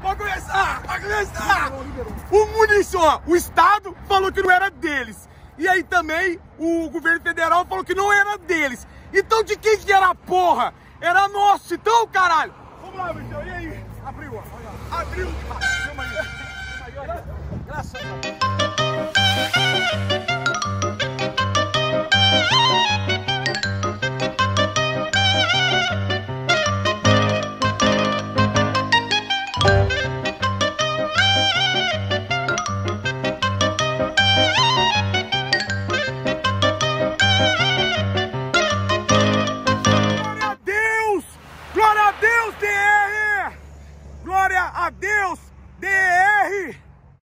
Pra começar, pra começar. O município, ó, o Estado falou que não era deles. E aí também o governo federal falou que não era deles. Então de quem que era a porra? Era nosso, então, caralho. Vamos lá, Michel, e aí? Abriu, ó. Abriu. Graças a Deus. Deus! DR!